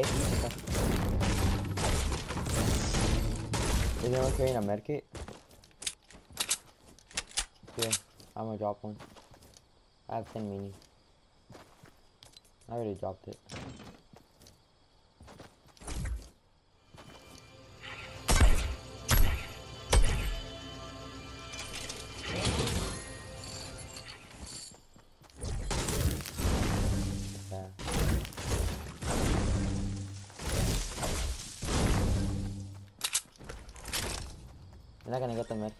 Hey, okay. Is anyone carrying a medkit? Here, I'm gonna drop one. I have 10 minis. I already dropped it. Not gonna get the medkit?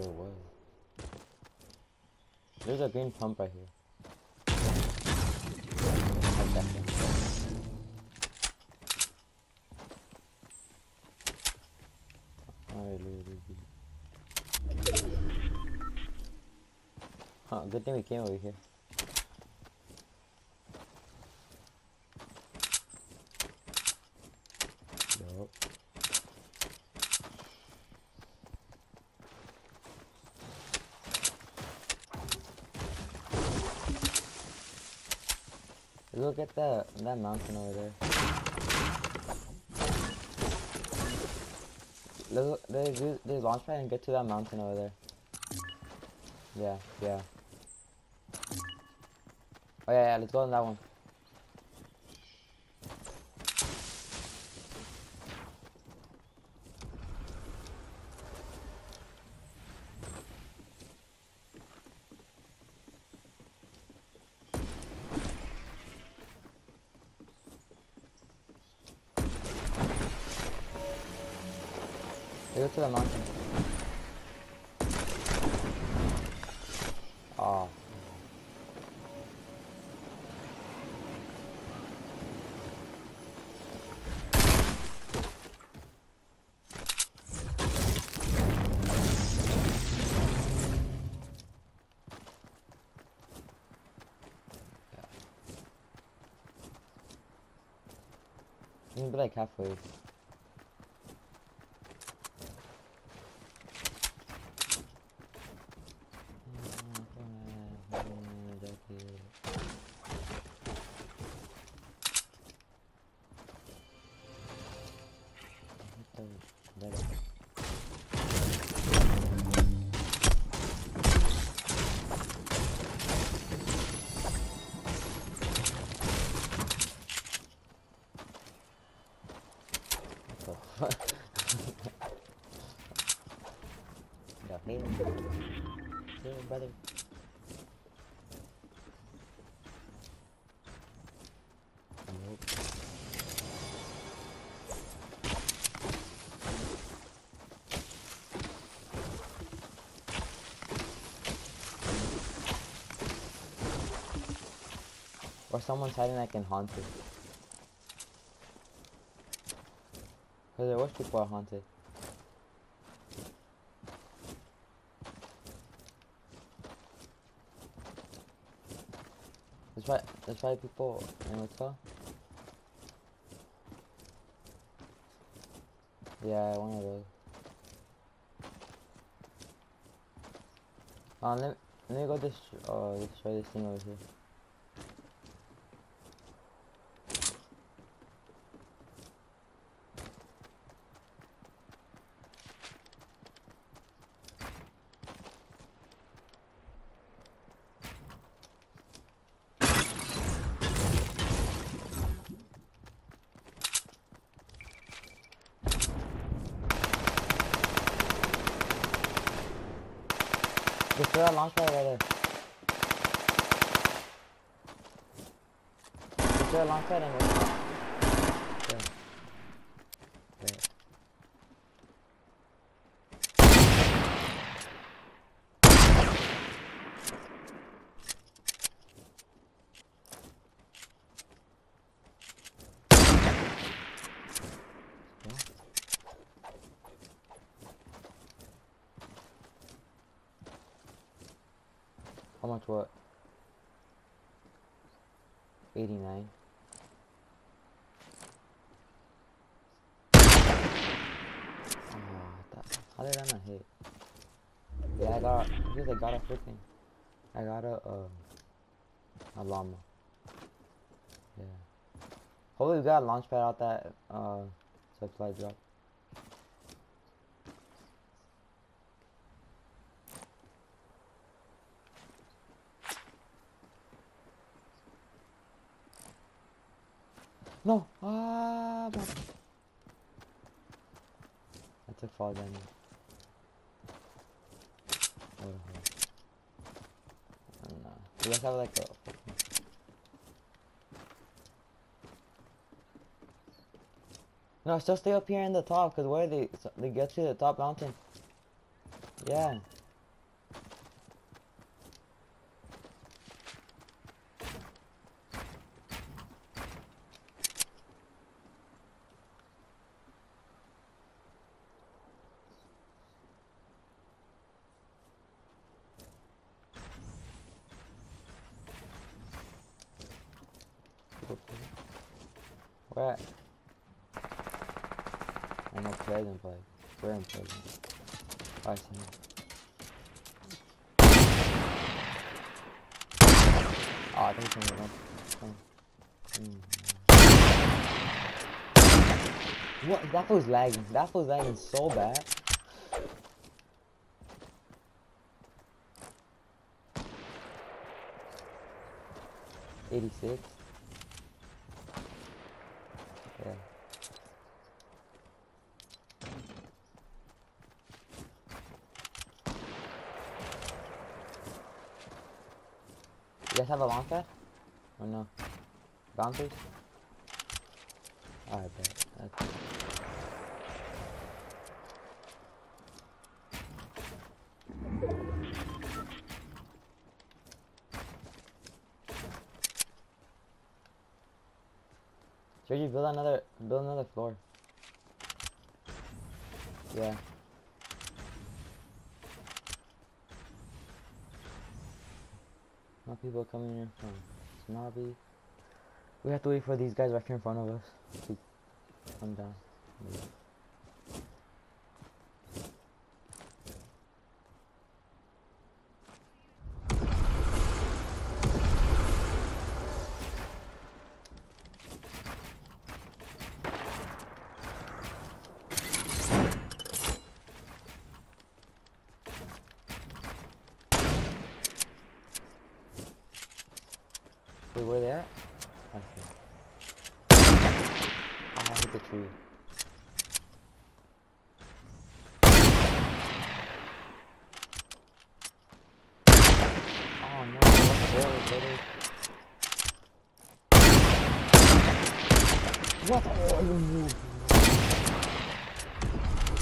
There was. There's a green pump right here. Good thing we came over here. Look at that that mountain over there. Look, there's there's launch pad and get to that mountain over there. Yeah, yeah. Oh yeah, yeah. Let's go on that one. To the mountain. Oh. Be like halfway. The hell? Yeah, brother. Nope. Or someone's hiding like in haunted. Because I was people are haunted. That's why, that's why people in hotel. Yeah, one of those. Oh, let, me, let me go destroy, oh, destroy this thing over here. Yeah. Yeah. How much what? 89. Ah, that, how did I not hit? Yeah, I got, because I got a freaking, I got a, um, a llama. Yeah. Hopefully we got a launch pad out that, uh, supply drop. No! Ah. I took fall damage. What the hell? Guys have like a... No, still stay up here in the top, cause where they they get to the top mountain. Yeah. Where? I'm not pleasant. I see. Oh, I think he's gonna run. Mm. What? That was lagging. That was lagging so bad. Eighty-six. Yeah. You guys have a launch pad? Or no? Bouncers? Alright, bet. That's Sergi, build another, build another floor. Yeah. People coming in from Snobby. We have to wait for these guys right here in front of us to come down. Yeah. Wait, where they at? I see. Oh, I hit the tree. Oh no, what the brother? What? Oh,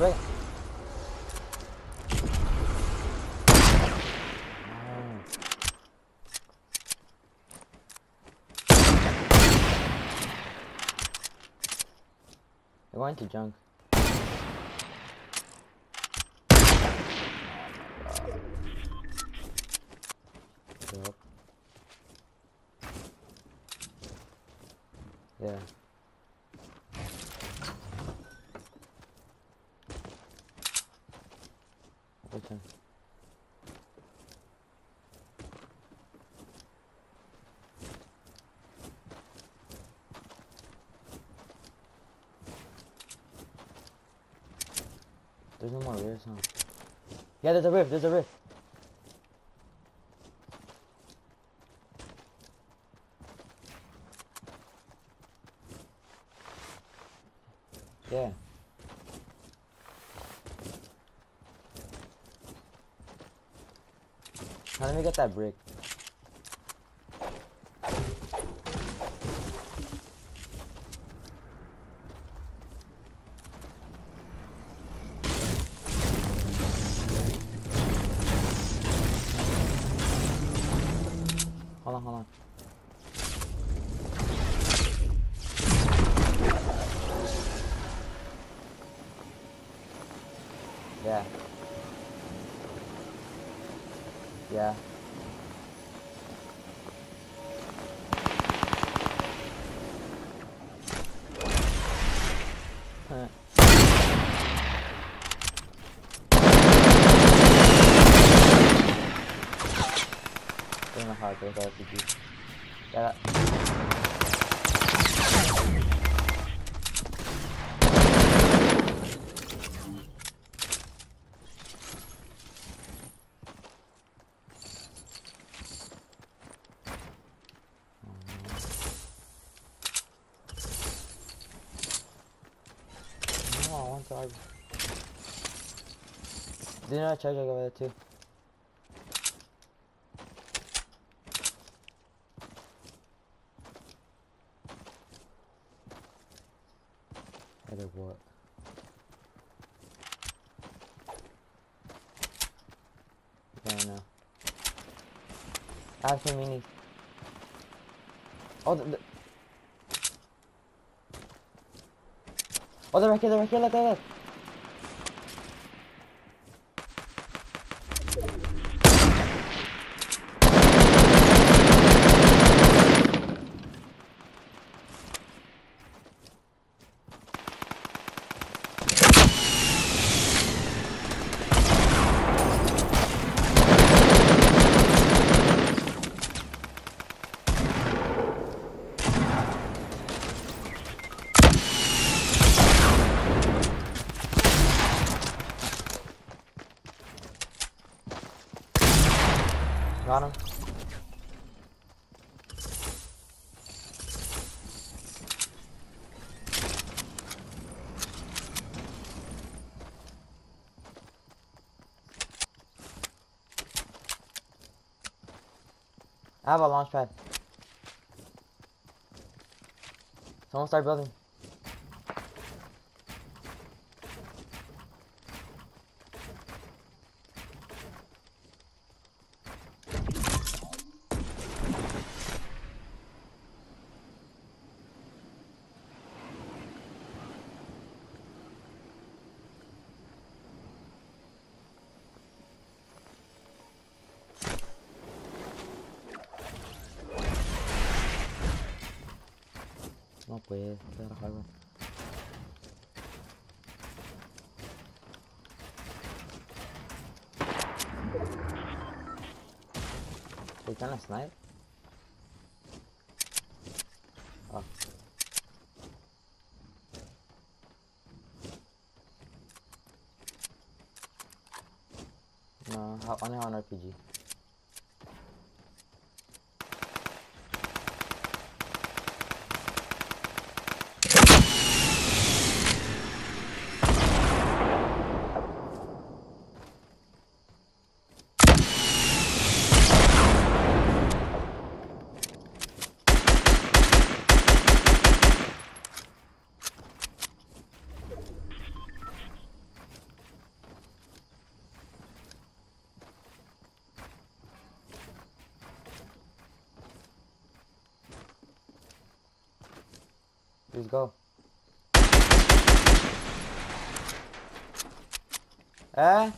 Right. They're going to junk. Yeah. There's no more rifts, huh? Yeah, there's a rift, there's a rift. Yeah. Now let me get that brick. Yeah. Don't know how to get RPG. That- No, I want to. Didn't I charge over there too? I what? I don't know. I have minis. Oh, the, the Oh, they're right here, they're right here, look, Got him. I have a launch pad. Someone start building. No puede, te da algo. ¿They trying to snipe? Oh. No, I only have an RPG. Please go. Eh?